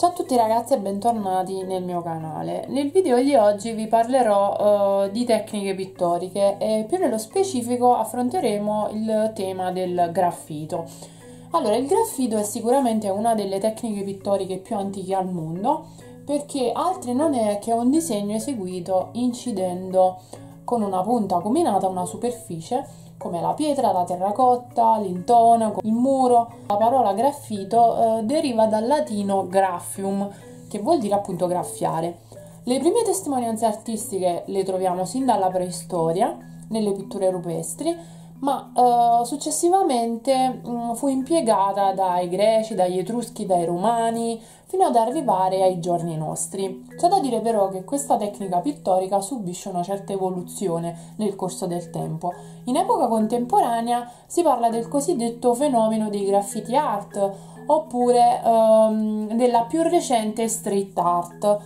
Ciao a tutti ragazzi e bentornati nel mio canale. Nel video di oggi vi parlerò uh, di tecniche pittoriche e più nello specifico affronteremo il tema del graffito. Allora, il graffito è sicuramente una delle tecniche pittoriche più antiche al mondo perché altri non è che un disegno eseguito incidendo con una punta acuminata una superficie come la pietra, la terracotta, l'intonaco, il muro. La parola graffito eh, deriva dal latino graffium, che vuol dire appunto graffiare. Le prime testimonianze artistiche le troviamo sin dalla preistoria, nelle pitture rupestri, ma uh, successivamente um, fu impiegata dai greci, dagli etruschi, dai romani, fino ad arrivare ai giorni nostri. C'è da dire però che questa tecnica pittorica subisce una certa evoluzione nel corso del tempo. In epoca contemporanea si parla del cosiddetto fenomeno dei graffiti art oppure um, della più recente street art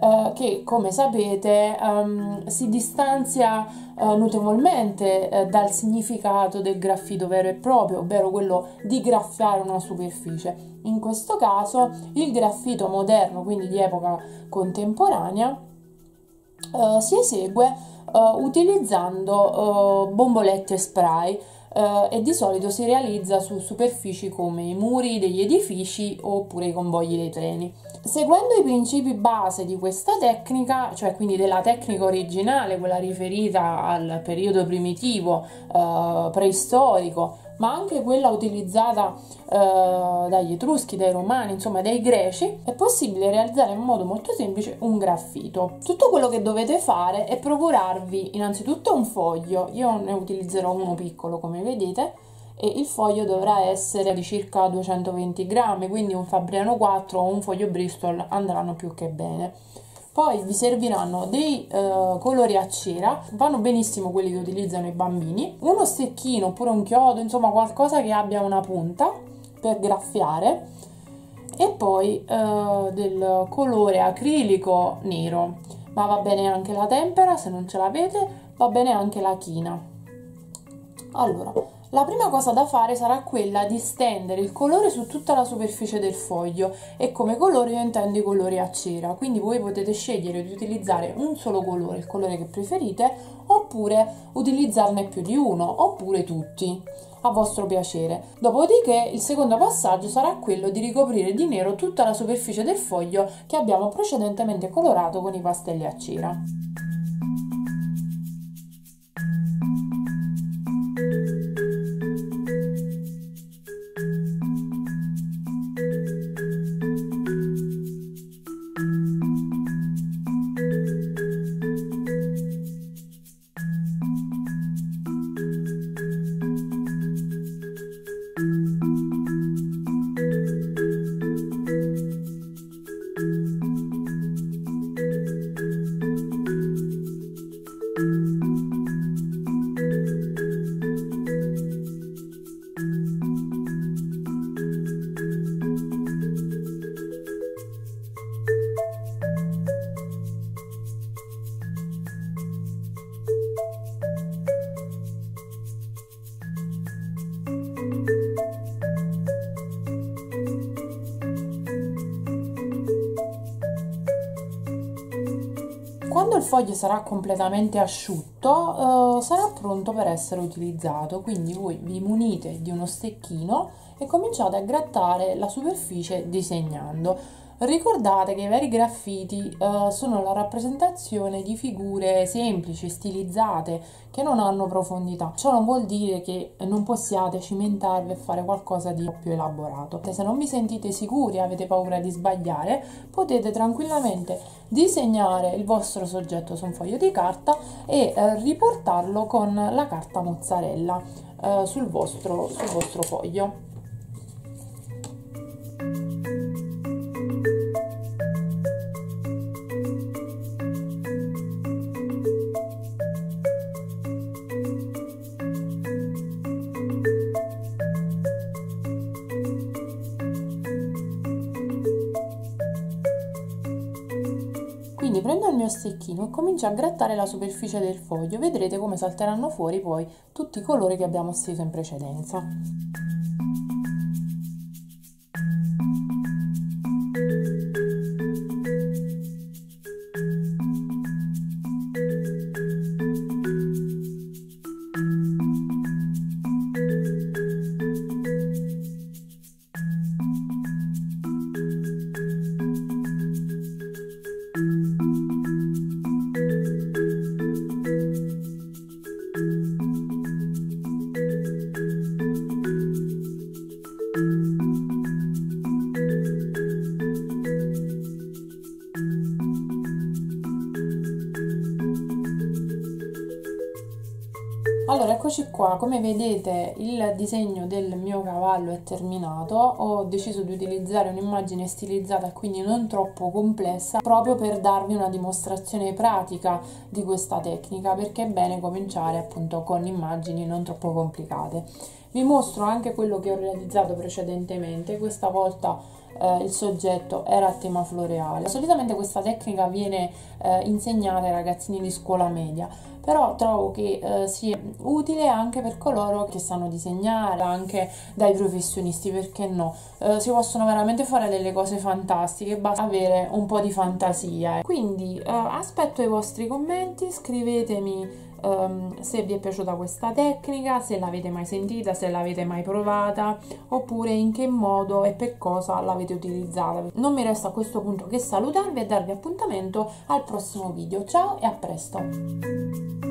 eh, che come sapete um, si distanzia uh, notevolmente uh, dal significato del graffito vero e proprio, ovvero quello di graffiare una superficie. In questo caso il graffito moderno, quindi di epoca contemporanea, si esegue utilizzando bombolette spray eh, e di solito si realizza su superfici come i muri degli edifici oppure i convogli dei treni. Seguendo i principi base di questa tecnica, cioè quindi della tecnica originale, quella riferita al periodo primitivo, eh, preistorico, ma anche quella utilizzata eh, dagli Etruschi, dai Romani, insomma dai Greci, è possibile realizzare in modo molto semplice un graffito. Tutto quello che dovete fare è procurarvi innanzitutto un foglio, io ne utilizzerò uno piccolo come vedete, e il foglio dovrà essere di circa 220 grammi, quindi un Fabriano 4 o un foglio Bristol andranno più che bene. Poi vi serviranno dei uh, colori a cera, vanno benissimo quelli che utilizzano i bambini, uno stecchino oppure un chiodo, insomma qualcosa che abbia una punta per graffiare e poi uh, del colore acrilico nero, ma va bene anche la tempera se non ce l'avete, va bene anche la china. Allora, la prima cosa da fare sarà quella di stendere il colore su tutta la superficie del foglio e come colore io intendo i colori a cera, quindi voi potete scegliere di utilizzare un solo colore, il colore che preferite, oppure utilizzarne più di uno, oppure tutti, a vostro piacere. Dopodiché il secondo passaggio sarà quello di ricoprire di nero tutta la superficie del foglio che abbiamo precedentemente colorato con i pastelli a cera. Quando il foglio sarà completamente asciutto eh, sarà pronto per essere utilizzato, quindi voi vi munite di uno stecchino e cominciate a grattare la superficie disegnando. Ricordate che i veri graffiti uh, sono la rappresentazione di figure semplici, stilizzate, che non hanno profondità. Ciò non vuol dire che non possiate cimentarvi e fare qualcosa di più elaborato. Se non vi sentite sicuri avete paura di sbagliare, potete tranquillamente disegnare il vostro soggetto su un foglio di carta e uh, riportarlo con la carta mozzarella uh, sul, vostro, sul vostro foglio. Quindi prendo il mio stecchino e comincio a grattare la superficie del foglio, vedrete come salteranno fuori poi tutti i colori che abbiamo steso in precedenza. Allora, eccoci qua, come vedete il disegno del mio cavallo è terminato, ho deciso di utilizzare un'immagine stilizzata quindi non troppo complessa, proprio per darvi una dimostrazione pratica di questa tecnica, perché è bene cominciare appunto con immagini non troppo complicate. Vi mostro anche quello che ho realizzato precedentemente, questa volta eh, il soggetto era a tema floreale. Solitamente questa tecnica viene eh, insegnata ai ragazzini di scuola media, però trovo che eh, sia utile anche per coloro che sanno disegnare, anche dai professionisti, perché no? Eh, si possono veramente fare delle cose fantastiche, basta avere un po' di fantasia. Quindi eh, aspetto i vostri commenti, scrivetemi um, se vi è piaciuta questa tecnica, se l'avete mai sentita, se l'avete mai provata, oppure in che modo e per cosa l'avete utilizzata. Non mi resta a questo punto che salutarvi e darvi appuntamento al prossimo video. Ciao e a presto!